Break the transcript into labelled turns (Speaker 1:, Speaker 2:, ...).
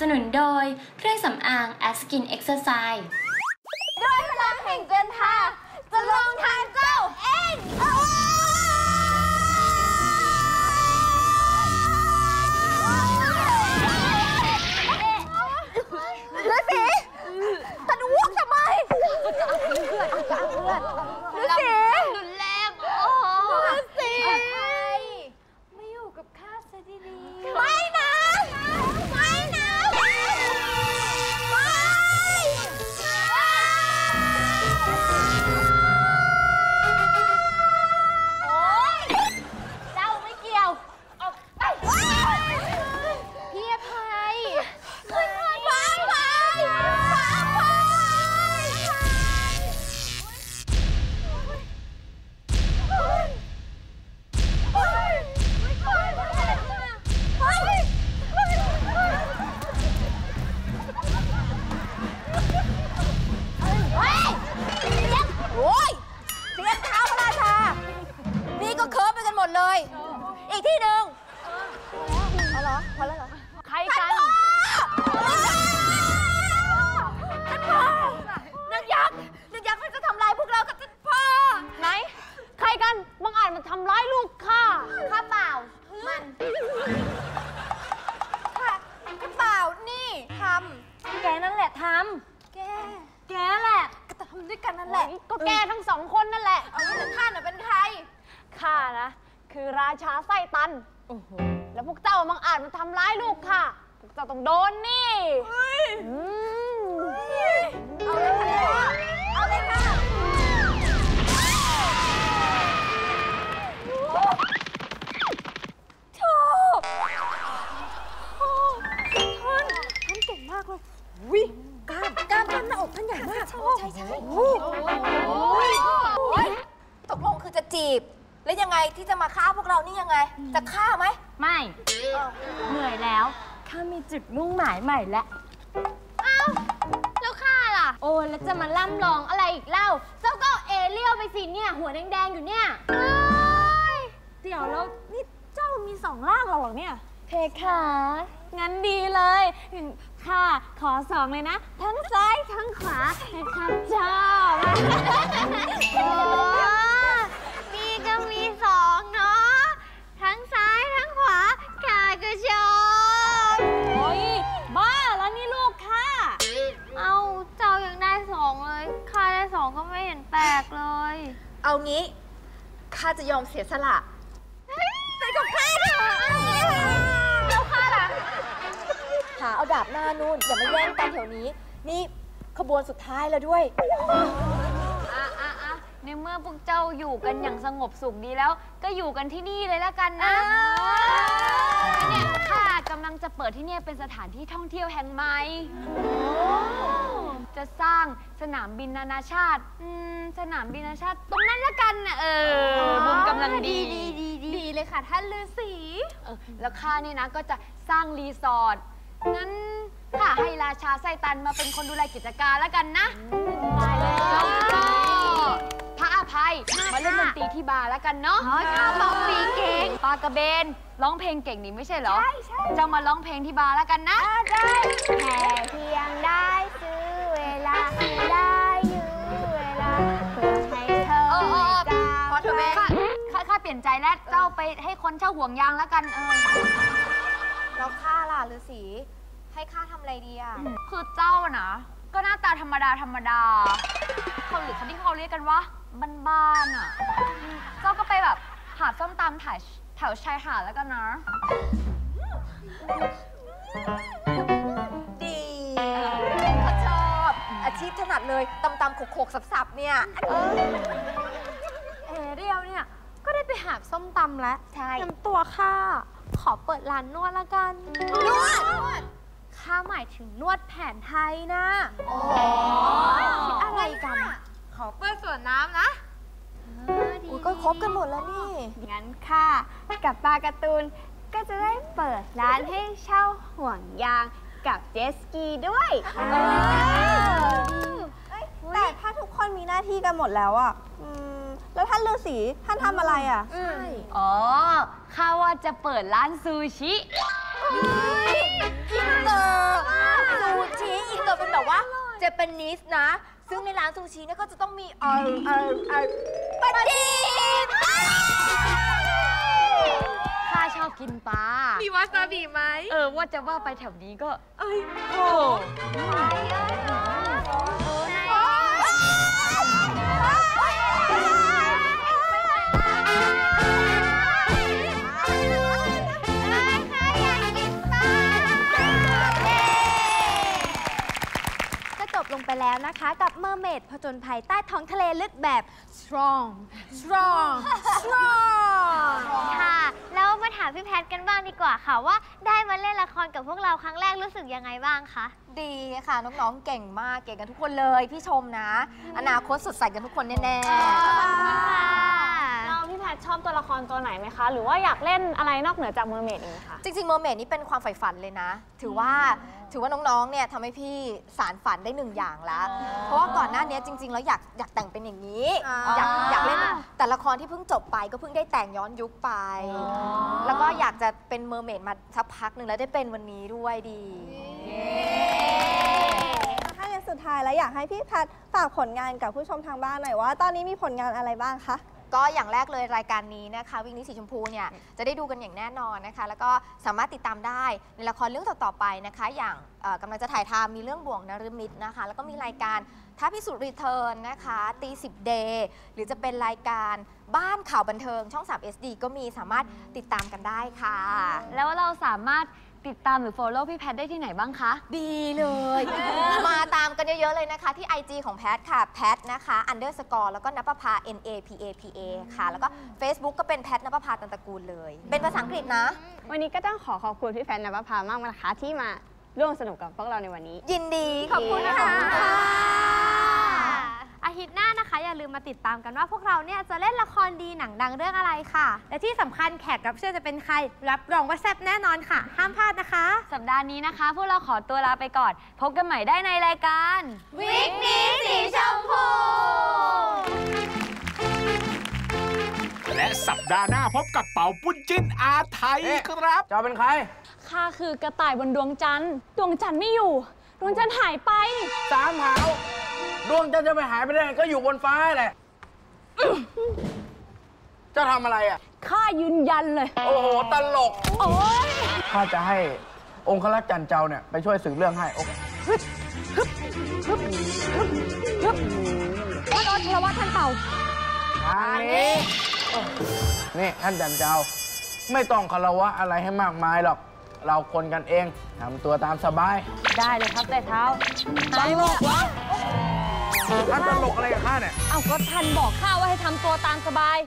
Speaker 1: สนุนโดยเครื่องสำอาง a s k i n Exercise
Speaker 2: ด้วยพลังแห่งเดินทา ดเลย อีกที่หนึ่งเอาเหรอพอแล้วเหรอ
Speaker 3: ใครกัน
Speaker 2: ท่านพ่อนึกยักษ์นึกยักษ์มันจะทำลายพวกเรากับท่านพ่อ
Speaker 3: ไหน ใครกันบังอาจมาทำร้ายลูกข้า
Speaker 2: ข้าเปล่า มันค่ะข้าเปล่า นี่ทำแกนั่นแหละทำแก แกแหละก็ทำด้วยกันนั่นแหละ
Speaker 3: ก็แกทั้งสองคนนั่นแหละ
Speaker 2: เอาแต่ท่านน่ะเป็นใคร
Speaker 3: ข้านะ คือราชาไส้ตันแล้วพวกเจ้าบังอาจมาทำร้ายลูกข้าพวกเจ้าต้องโดนนี่อืม
Speaker 2: เอาเลยค่ะเอาเลยค่ะโชคท่านท่านเก่งมากเลยวิกล้ามกล้ามท่านหน้าอกท่านใหญ่มากใช่ใช่โอ้ยตกลงคือจะจีบ แล้วยังไงที่จะมาฆ่า จะฆ่าไหม
Speaker 1: ไม่ เหนื่อยแล้วข้ามีจุดมุ่งหมายใหม่แล้ว
Speaker 3: แล้วข้าล่ะ
Speaker 1: โอ้แล้วจะมาล่ำลองอะไรอีกเล่า เจ้าก็เอาเอเลี่ยวไปสิเนี่ย หัวแดงๆอยู่เนี่ย
Speaker 2: เดี๋ยวแล้วนี่เจ้ามีสองร่างเหรอเนี่ย
Speaker 1: เพคะงั้นดีเลยค่ะขอสองเลยนะ ทั้งซ้ายทั้งขวาข้าชอบ
Speaker 3: โอ้นี่
Speaker 2: เอางี้ข้าจะยอมเสียสละไปกับข้าเถอะแล้วข้าล่ะหาเอาดาบหน้านู่นอย่ามาแย่งกันแถวนี้ นี่ขบวนสุดท้ายแล้วด้วย
Speaker 3: อะอะอะในเมื่อพวกเจ้าอยู่กันอย่างสงบสุขดีแล้ว ก็อยู่กันที่นี่เลยแล้วกันนะเนี่ยข้ากำลังจะเปิ ดที่เนี่ยเป็นสถานที่ท่องเที่ยวแห่งใหม่จะสร้างสนามบินนานาชาติอืมสนามบินนานาชาติ ตรงนั้นละกันนะเออบุญกำลังดี
Speaker 2: ดีดีดีเลยค่ะท่านฤาษี
Speaker 3: เออแล้วข้านี่นะก็จะสร้างรีสอร์ทงั้นข้าให้ราชาไส้ตันมาเป็นคนดูแลกิจการแล้วกันนะได้เลยแล้วก็พระอภัยมาเล่นดนตรีที่บาร์แล้วกันเนาะข้าร้องเพลงเก่งปากระเบน ร้องเพลงเก่งนี่ไม่ใช่เหรอ
Speaker 2: ใช่ใช่
Speaker 3: เจ้ามาร้องเพลงที่บาร์แล้วกันนะ
Speaker 2: ได้แค่เพียงได้ซื้อเวลาได้ยื้อเวลาเพื่อให้เธอ
Speaker 3: เออเออ
Speaker 2: จาก
Speaker 3: พอเถอะเบน ข้าข้าข้าเปลี่ยนใจแล้ว เจ้าไปให้คนเช่าห่วงยางแล้วกันเออ
Speaker 2: แล้วข้าล่ะฤาษีให้ข้าทำอะไรดีอะ
Speaker 3: คือเจ้านะก็หน้าตาธรรมดาธรรมดาเขาหรือเขาที่เขาเรียกกันว่าบ้านๆอะอืมเจ้าก็ไปแบบหาส้มตำถ่าย แถวชายหาดแล้วกันนะ
Speaker 2: ดีข้าชอบ อาชีพถนัดเลยตำตำโขกๆสับๆเนี่ย
Speaker 4: เอเรียวเนี่ย ก็ได้ไปหาส้มตำแล้ว
Speaker 2: ใช่
Speaker 4: น้ำตัวข้าขอเปิดร้านนวดละกัน
Speaker 2: นวด
Speaker 4: ข้าหมายถึงนวดแผนไทยนะ
Speaker 2: อ๋อ
Speaker 4: คิดอะไรกัน ขอเปิดส่วนน้ำนะ
Speaker 2: อุ้ย ก็ครบกันหมดแล้วนี่
Speaker 4: งั้นค่ะ กับปลาการ์ตูนก็จะได้เปิดร้านให้เช่าห่วงยางกับเจ็ตสกีด้วย
Speaker 5: แต่ถ้าทุกคนมีหน้าที่กันหมดแล้วอะอืมแล้วท่านฤาษีท่านทำอะไรอะ
Speaker 2: ใช่
Speaker 3: อ๋อ ข้าว่าจะเปิดร้านซูชิ
Speaker 2: โอ้อินเตอร์ซูชิอินเตอร์เป็นแบบว่า Japanese นะ ซึ่งในร้านซูชิเนี่ยก็จะต้องมีเออเออเออปลาดิบ
Speaker 3: ข้าชอบกินปลา
Speaker 2: มีวาซาบิไหม
Speaker 3: เออว่าจะว่าไปแถวนี้ก็
Speaker 2: เอ้ยโอ้
Speaker 4: ก็ แล้วนะคะ กับเมอร์เมดผจญภัยใต้ท้องทะเลลึกแบบ strong strong strong
Speaker 6: ค่ะ แล้วมาถามพี่แพทกันบ้างดีกว่าค่ะ ว่าได้มาเล่นละครกับพวกเราครั้งแรกรู้สึกยังไงบ้างคะ
Speaker 2: ดีค่ะ น้องๆ เก่งมากเก่งกันทุกคนเลย พี่ชมนะ อนาคตสดใสกันทุกคนแน่
Speaker 1: เราพี่แพ ทชอบตัวละครตัวไหนไหมคะ หรือว่าอยากเล่นอะไรนอกเหนือจาก mermaid อีกไหมคะ
Speaker 2: ๆจริงๆ mermaid นี่เป็นความใฝ่ฝันเลยนะ ถือว่าถือว่าน้องๆ เนี่ยทำให้พี่สารฝันได้หนึ่งอย่างแล้วเพราะว่าก่อนหน้านี้จริง ๆ แล้วอยากอยากแต่งเป็นอย่างนี้ อยากอยากเล่นแต่ละครที่เพิ่งจบไปก็เพิ่งได้แต่งย้อนยุคไป แล้วก็อยากจะเป็นเมอร์เมดมาสักพักหนึ่งแล้วได้เป็นวันนี้ด้วยดี
Speaker 5: ถ้าอย่างสุดท้ายแล้วอยากให้พี่แพทฝากผลงานกับผู้ชมทางบ้านหน่อยว่า ตอนนี้มีผลงานอะไรบ้างคะ
Speaker 2: ก็อย่างแรกเลยรายการนี้นะคะวิ่งนี้สีชมพูเนี่ยจะได้ดูกันอย่างแน่นอนนะคะ แล้วก็สามารถติดตามได้ในละครเรื่องต่อๆไปนะคะ อย่างกำลังจะถ่ายทำมีเรื่องบ่วงนฤมิตนะคะ แล้วก็มีรายการท้าพิสูจน์ Return นะคะตีสิบเดย์หรือจะเป็นรายการบ้านข่าวบันเทิงช่อง 3 SD ก็มีสามารถติดตามกันได้ค่ะ
Speaker 3: แล้วเราสามารถ ติดตามหรือ follow พี่แพทได้ที่ไหนบ้างคะ
Speaker 2: ดีเลย มาตามกันเยอะ ๆ เลยนะคะ ที่ IG ของแพทค่ะ แพทนะคะ underscore แล้วก็นปภา N A P A P A ค่ะ แล้วก็ Facebook ก็เป็นแพทนปภาตันตระกูลเลย เป็นภาษาอังกฤษนะ
Speaker 4: วันนี้ก็ต้องขอขอบคุณพี่แพนนภพามากนะคะที่มาร่วมสนุกกับพวกเราในวันนี้
Speaker 2: ยินดี ขอบคุณค่ะ
Speaker 6: อาทิตย์หน้านะคะ อย่าลืมมาติดตามกันว่าพวกเราเนี่ยจะเล่นละครดีหนังดังเรื่องอะไรค่ะ และที่สำคัญแขกรับเชิญจะเป็นใคร รับรองว่าแซ่บแน่นอนค่ะ ห้ามพลาดนะคะ
Speaker 3: สัปดาห์นี้นะคะ พวกเราขอตัวลาไปก่อน พบกันใหม่ได้ในรายการ
Speaker 6: วิกนี้สีชมพู
Speaker 7: และสัปดาห์หน้าพบกับเป่าปุ้นจิ้นอาไทยครับ
Speaker 8: จะเอาเป็นใคร
Speaker 1: ข้าคือกระต่ายบนดวงจันทร์ ดวงจันทร์ไม่อยู่ ดวงจันทร์หายไป
Speaker 8: สามหาว ดวงจันทร์จะไปหายไปได้ไงก็อยู่บนฟ้าแหละจะทำอะไรอะ
Speaker 1: ข้ายืนยันเลย
Speaker 8: โอ้โห ตลก
Speaker 1: โอ๊ย
Speaker 8: ข้าจะให้องครักษ์จันเจ้าเนี่ยไปช่วยสืบเรื่องให้โอเค
Speaker 1: ท่านโอชรวัตท่านเป่า
Speaker 8: ทางนี้นี่ท่านจันเจ้า ไม่ต้องคารวะอะไรให้มากมายหรอก เราคนกันเองทำตัวตามสบาย
Speaker 1: ได้เลยครับแต่เท้า
Speaker 8: ตลกวะ ท่านตลกอะไรกับข้าเนี่ย
Speaker 1: เอาก็ท่านบอกข้าว่าให้ทำตัวตามสบาย